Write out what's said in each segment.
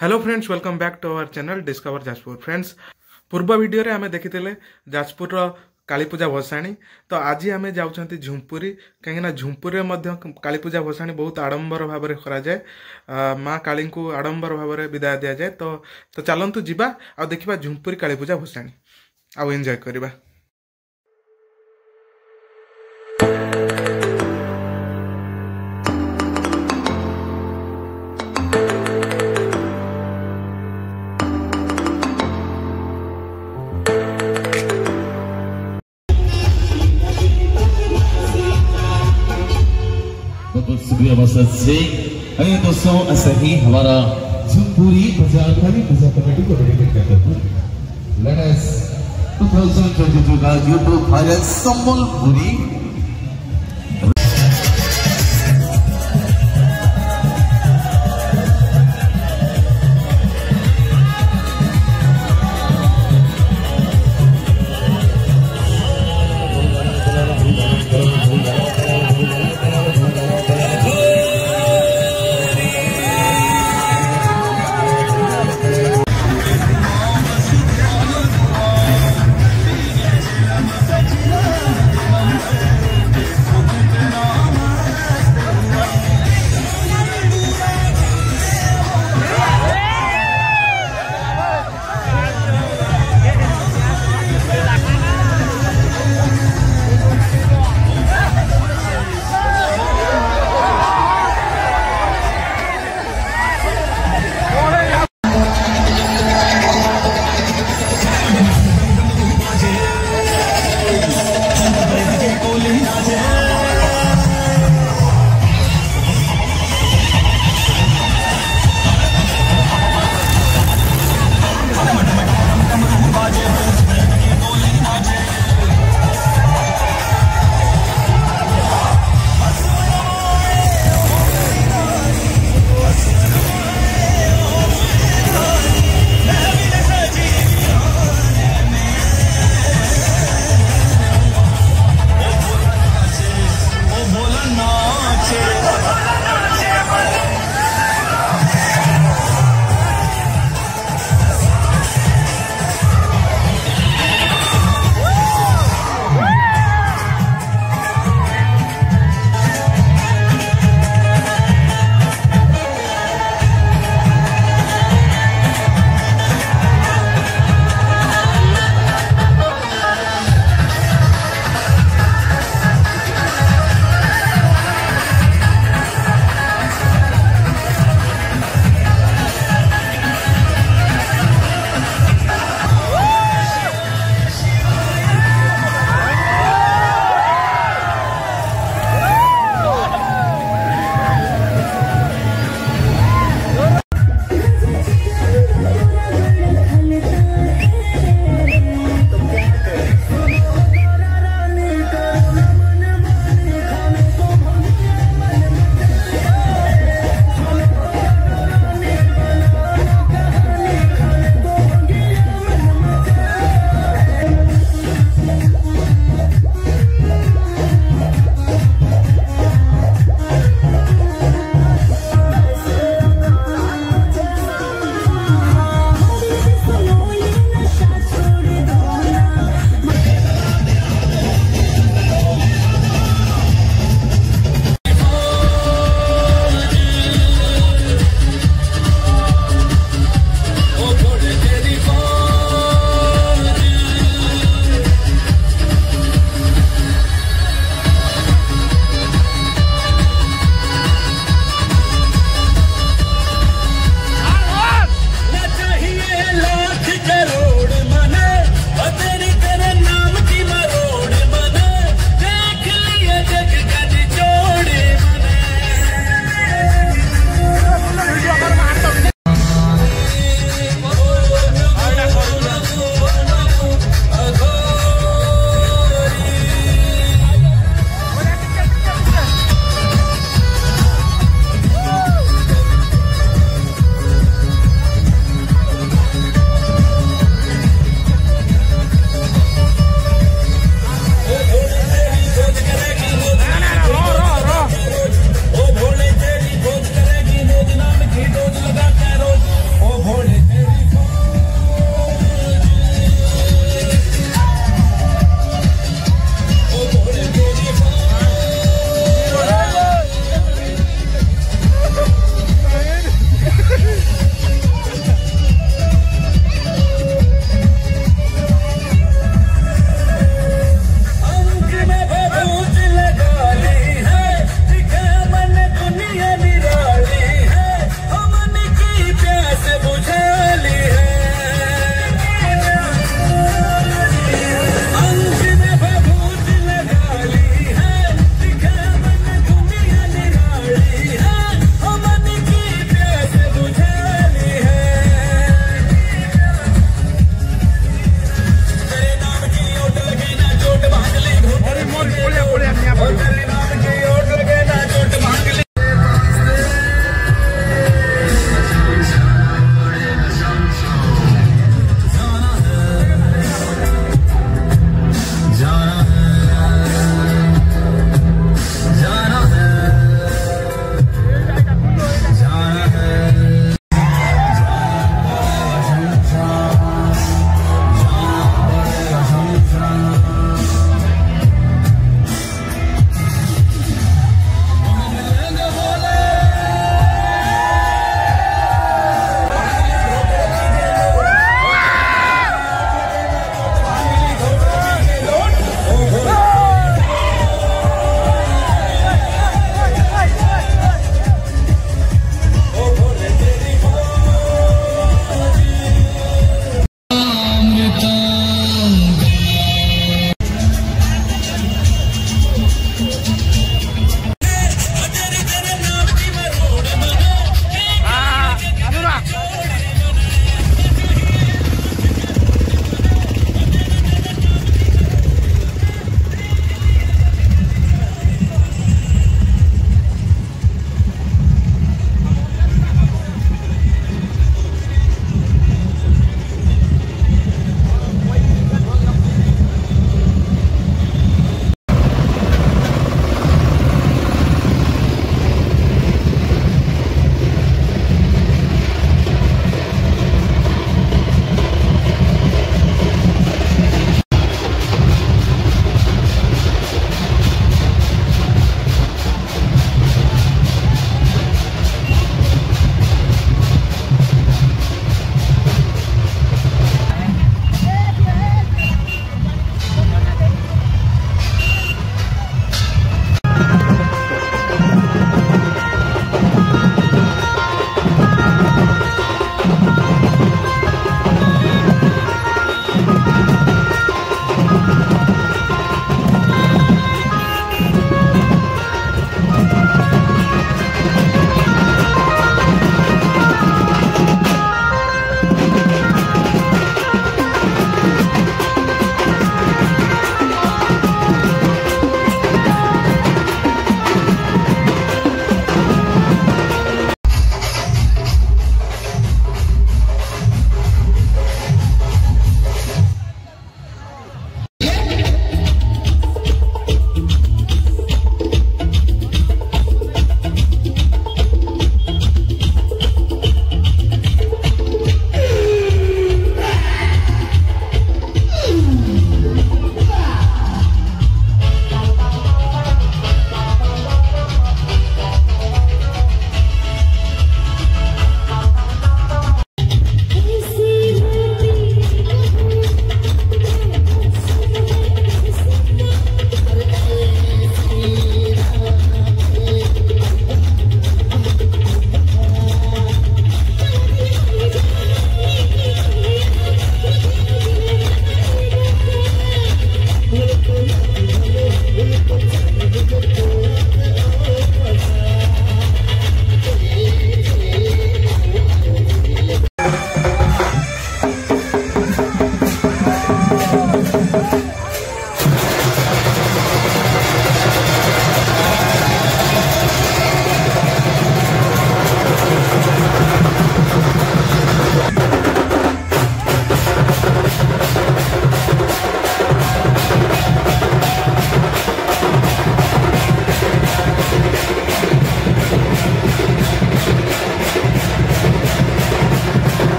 Hello friends welcome back to our channel discover Jajpur friends ପୂର୍ବ ଭିଡ଼ିଓରେ ଆମେ ଦେଖିଥିଲେ ଯାଜପୁରର কালীপূজা ভসাণী তো আজি আমি যাচ্ছেন ঝুমপুরি কিনা ঝুমপুরে কালীপূজা ভসাণী বহুত আড়ম্বর ভাবে করা যায় মা কালী আড়ম্বর ভাবে বিদায় দিয়া যায় তো তো চালু যা আ দেখা ঝুমপুরি কালীপূজা ভসাণী আউ এনজয় করা मसद से अरे दोस्तों, ऐसा ही हमारा झुमपुरी बाज़ार खाली बाज़ार कमेटी को डेडिकेट करते हैं। लेट अस 2022 का YouTube viral Sambalpuri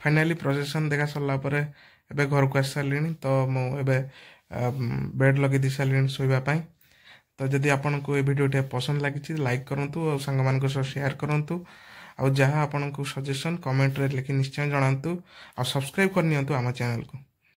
finally procession ଦେଖା ସରିଲା ପରେ ଏବେ ଘରକୁ ଆସି ସାରିଲିଣି ତ ମୁଁ ଏବେ ବେଡ଼୍ ଲଗେଇ ଦେଇ ସାରିଲିଣି ଶୋଇବା ପାଇଁ। ତ ଯଦି ଆପଣଙ୍କୁ ଏ ଭିଡ଼ିଓଟି ପସନ୍ଦ ଲାଗିଛି ଲାଇକ୍ କରନ୍ତୁ ଆଉ ସାଙ୍ଗମାନଙ୍କ ସହ ସେୟାର କରନ୍ତୁ। ଆଉ ଯାହା ଆପଣଙ୍କୁ ସଜେସନ୍ କମେଣ୍ଟରେ ଲେଖି ନିଶ୍ଚୟ ଜଣାନ୍ତୁ। ଆଉ ସବସ୍କ୍ରାଇବ୍ କରିନିଅନ୍ତୁ ଆମ ଚ୍ୟାନେଲକୁ